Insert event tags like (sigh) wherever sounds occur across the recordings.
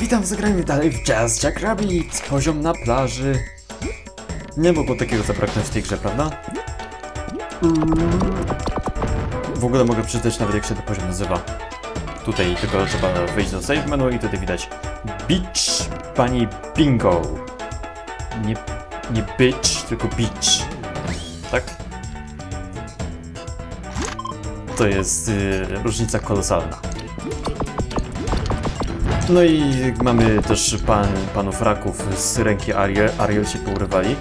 Witam, zagrajmy dalej w Jazz Jack Rabbit. Poziom na plaży. Nie mogło takiego zabraknąć w tej grze, prawda? W ogóle mogę przeczytać nawet jak się ten poziom nazywa. Tutaj tylko trzeba wejść do save menu i wtedy widać Beach Pani Bingo. Nie, nie bitch, tylko beach. Tak? To jest y, różnica kolosalna. No i mamy też pan, panów raków z ręki Ariel, Ariel się pourywali.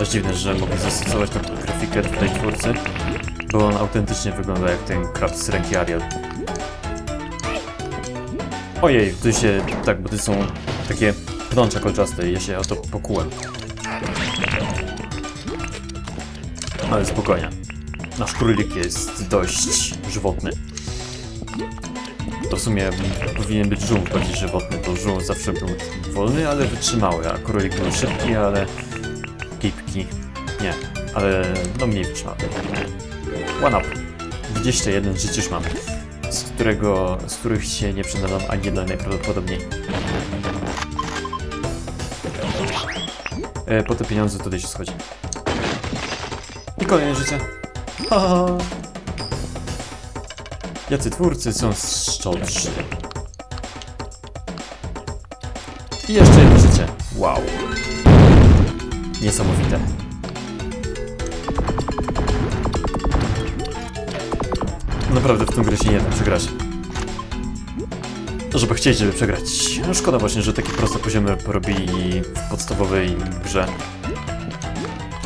Aż dziwne, że mogli zastosować taką grafikę tutaj twórcy, bo on autentycznie wygląda jak ten krab z ręki Ariel. Ojej, tu się, tak, bo to są takie pnącza kolczaste ja się o to pokułem. Ale spokojnie. Nasz królik jest dość żywotny. To w sumie powinien być żółw bardziej żywotny, bo żółw zawsze był wolny, ale wytrzymały, a królik był szybki, ale gipki. Nie, ale no mniej wytrzymały. One up. 21 żyć już mam, z którego, z których się nie przydadzą ani jedno najprawdopodobniej. E, po te pieniądze tutaj się schodzi. I kolejne życie. Ha, ha, ha. Jacy twórcy są szczodrzy. I jeszcze jedno życie. Wow. Niesamowite. Naprawdę w tą grę się nie da przegrać. Żeby chcieć, żeby przegrać. No szkoda właśnie, że takie proste poziomy porobili w podstawowej grze.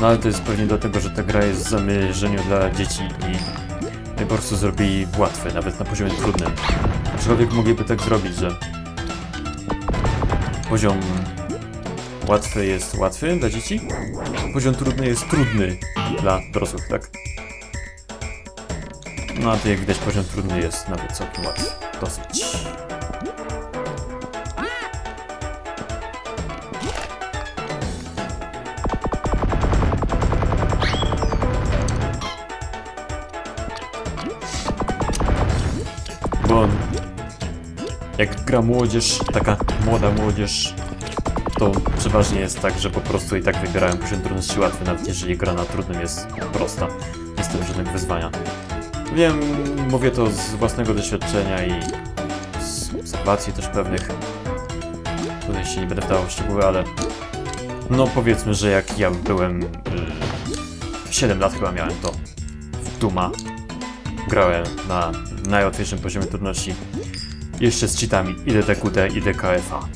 No ale to jest pewnie dlatego, że ta gra jest w zamierzeniu dla dzieci i po prostu zrobili łatwy, nawet na poziomie trudnym. Aczkolwiek mogliby tak zrobić, że poziom łatwy jest łatwy dla dzieci, poziom trudny jest trudny dla dorosłych, tak? No a tu jak widać poziom trudny jest nawet całkiem łatwy. Dosyć. Jak gra młodzież, taka młoda młodzież, to przeważnie jest tak, że po prostu i tak wybierają poziom trudności łatwy, nawet jeżeli gra na trudnym jest prosta. Nie tym żadnego wyzwania. Wiem, mówię to z własnego doświadczenia i z obserwacji też pewnych. Tutaj się nie będę wdawał w szczegóły, ale no powiedzmy, że jak ja byłem y, 7 lat chyba miałem to w Duma grałem na najłatwiejszym poziomie trudności. Jeszcze z cheatami IDTQT i DKFA.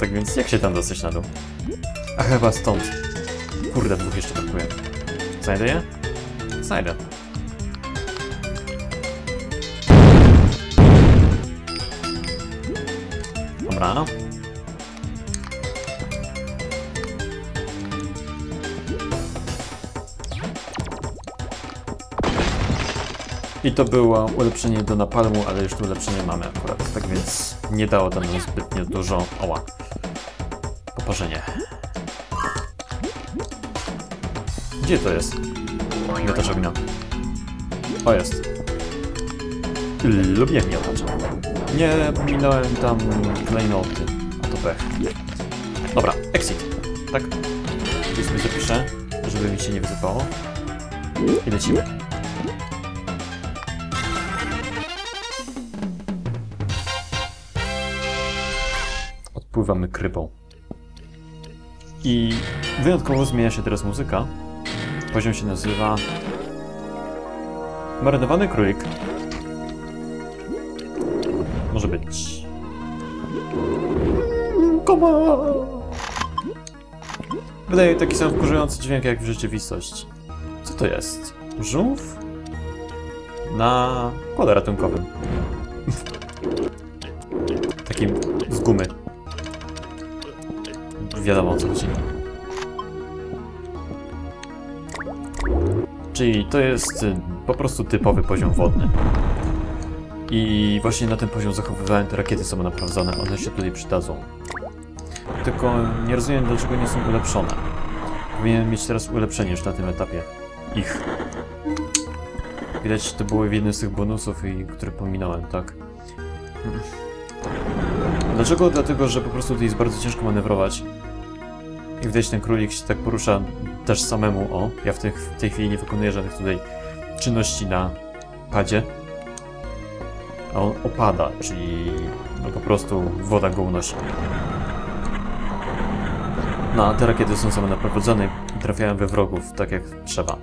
tak więc jak się tam dostać na dół? A chyba stąd. Kurde, dwóch jeszcze brakuje. Znajdę je? Znajdę. Dobra. I to było ulepszenie do napalmu, ale już tu ulepszenie mamy akurat, tak więc nie dało to nam zbytnio dużo. Oła. Poparzenie. Gdzie to jest? Miotacz ognia. O, jest. Lubię miotacza. Nie minąłem tam klejnoty, a to pech. Dobra, exit. Tak? Gdzieś sobie zapiszę, żeby mi się nie wysypało. I lecimy. Odpływamy krybą. I wyjątkowo zmienia się teraz muzyka. Poziom się nazywa... Marynowany królik. Może być. Koma! Wydaje taki sam wkurzający dźwięk jak w rzeczywistości. Co to jest? Żółw? Na kole ratunkowym. (laughs) Takim z gumy. Wiadomo o co chodzi. Czyli to jest y, po prostu typowy poziom wodny. I właśnie na ten poziom zachowywałem te rakiety samonaprawdzone, one się tutaj przydadzą. Tylko nie rozumiem dlaczego nie są ulepszone. Powinienem mieć teraz ulepszenie już na tym etapie. Ich. Widać, to były w jednym z tych bonusów, które pominąłem, tak? Dlaczego? Dlatego, że po prostu tutaj jest bardzo ciężko manewrować. I widać, ten królik się tak porusza też samemu. O, ja w, tych, w tej chwili nie wykonuję żadnych tutaj czynności na padzie. A on opada, czyli no po prostu woda go unosi. No, a te rakiety są same naprowadzone i trafiają we wrogów, tak jak trzeba.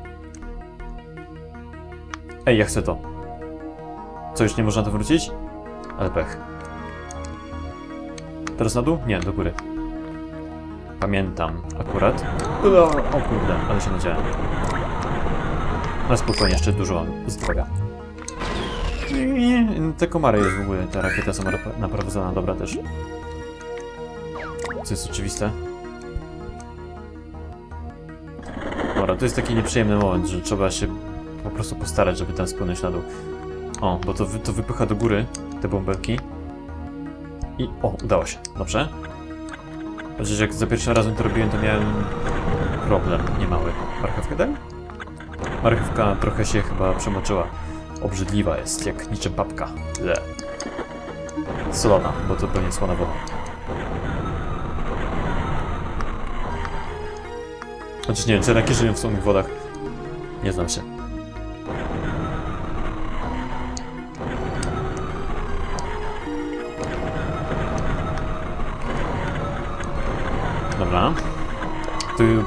Ej, ja chcę to. Co, już nie można to wrócić? Ale pech. Teraz na dół? Nie, do góry. Pamiętam akurat. O, o kurde, ale się nadziałem. Na spokojnie, jeszcze dużo. Zdroga. Te komary jest w ogóle, ta rakieta sama naprowadzona, dobra też. Co jest oczywiste. Dobra, to jest taki nieprzyjemny moment, że trzeba się po prostu postarać, żeby tam spłynąć na dół. O, bo to, to wypycha do góry te bąbelki. I o, udało się. Dobrze. Chociaż jak za pierwszym razem to robiłem, to miałem problem niemały. Marchewkę daj? Marchewka trochę się chyba przemoczyła. Obrzydliwa jest, jak niczym papka. Le. Solona, bo to pewnie słona woda. Chociaż nie wiem, czy raki żyją w słonych wodach. Nie znam się.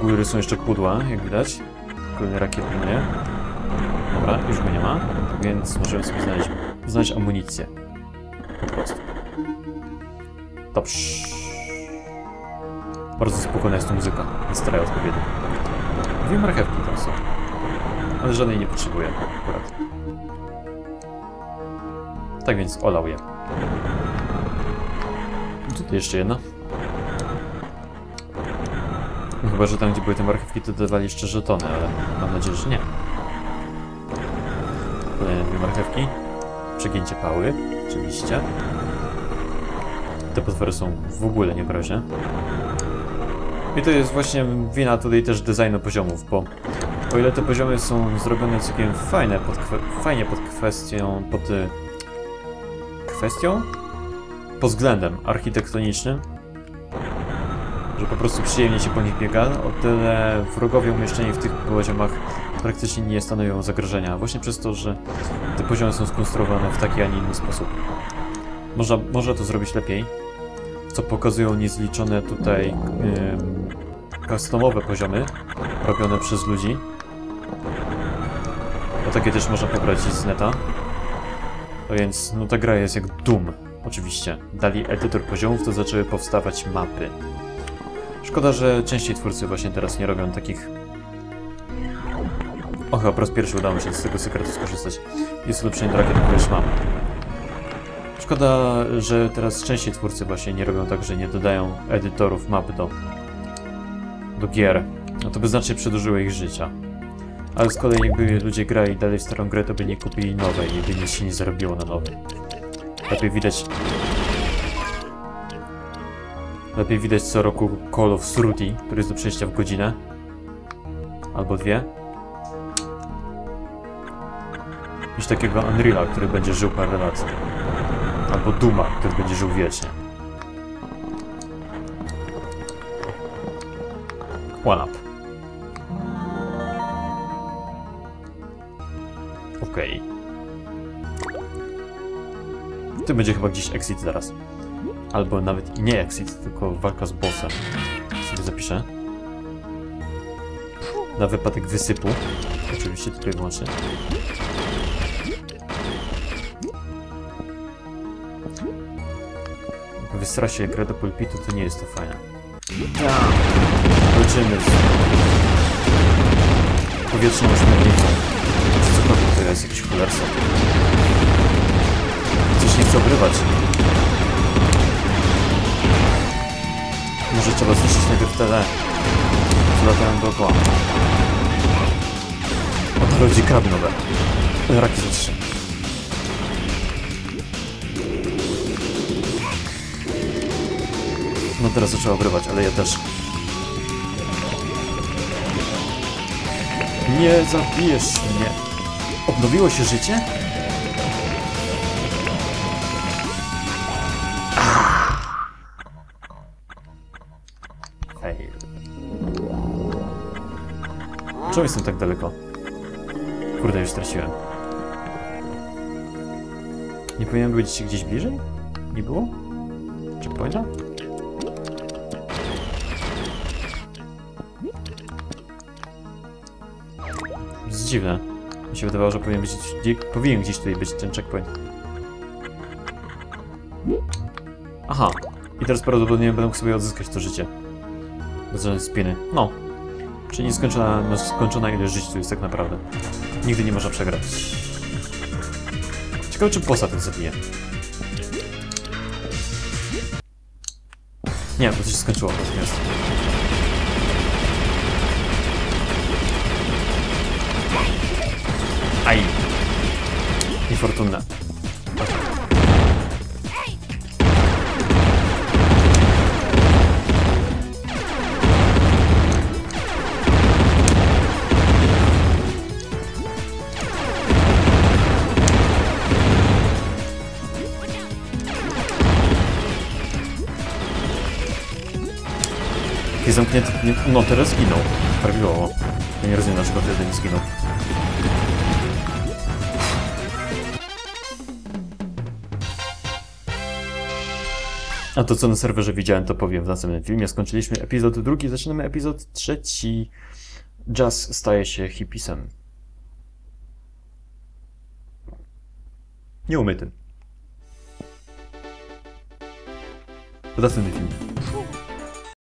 Góry są jeszcze pudła, jak widać. Kolejny rakiet płynie. Dobra, już go nie ma, więc możemy sobie znaleźć, znaleźć amunicję. Po prostu. Dobrze. Bardzo spokojna jest tu muzyka, nastroja odpowiednia. Dwie marchewki tam są. Ale żadnej nie potrzebuję akurat. Tak więc olał je. Tutaj jeszcze jedna. No chyba, że tam gdzie były te marchewki to dawali jeszcze żetony, ale mam nadzieję, że nie. Kolejne dwie marchewki. Przegięcie pały, oczywiście. Te potwory są w ogóle niegroźne. I to jest właśnie wina tutaj też designu poziomów, bo o ile te poziomy są zrobione całkiem fajne, pod fajnie pod kwestią, pod y kwestią? Pod względem architektonicznym, po prostu przyjemnie się po nich biega, o tyle wrogowie umieszczeni w tych poziomach praktycznie nie stanowią zagrożenia, właśnie przez to, że te poziomy są skonstruowane w taki, a nie inny sposób. Można, można to zrobić lepiej, co pokazują niezliczone tutaj yy, customowe poziomy robione przez ludzi. O takie też można pobrać z neta. No więc, no ta gra jest jak Doom, oczywiście. Dali edytor poziomów, to zaczęły powstawać mapy. Szkoda, że częściej twórcy właśnie teraz nie robią takich... O, chyba po raz pierwszy udało mi się z tego sekretu skorzystać. Jest ulepszenie do rakiet, które już mam. Szkoda, że teraz częściej twórcy właśnie nie robią tak, że nie dodają edytorów map do, do gier. No to by znacznie przedłużyło ich życia. Ale z kolei jakby ludzie grali dalej w starą grę, to by nie kupili nowej i by nic się nie zarobiło na nowej. Lepiej widać... Lepiej widać co roku Call of Duty, który jest do przejścia w godzinę. Albo dwie. Niż takiego Unreala, który będzie żył parę lat. Albo Duma, który będzie żył wiecznie. One up. Okej. Okay. Tu będzie chyba gdzieś exit zaraz. Albo nawet i nie exit, tylko walka z bossem. Sobie zapiszę. Na wypadek wysypu. Oczywiście tutaj wyłącznie. wysra się gra do pulpitu, to nie jest to fajne. Walczymy z powietrzną ośmiornicą. Czy cokolwiek to jest, jakiś cholerstwo. Coś nie chce obrywać. Może trzeba zniszczyć najpierw tele, co latają dookoła. O to rodzi kraby nowe. Raki za. No teraz zaczęła obrywać, ale ja też. Nie zabijesz mnie. Odnowiło się życie? Czemu jestem tak daleko? Kurde, już straciłem. Nie powinienem być gdzieś bliżej? Nie było? Checkpointa? To jest dziwne. Mi się wydawało, że powinien, być, gdzie, powinien gdzieś tutaj być ten checkpoint. Aha. I teraz prawdopodobnie będę mógł sobie odzyskać to życie. Bez żadnej spiny. No. Czyli nieskończona, no, skończona ilość żyć tu jest tak naprawdę. Nigdy nie można przegrać. Ciekawe, czy bossa ten zabije. Nie, bo to się skończyło natychmiast. Aj! Niefortunne. Zamknięty... nie- No, teraz zginął. Prawidłowo. Ja nie rozumiem, dlaczego wtedy nie zginął. A to, co na serwerze widziałem, to powiem w następnym filmie. Skończyliśmy epizod drugi, zaczynamy epizod trzeci. Jazz staje się hipisem. Nieumyty. W następnym filmie.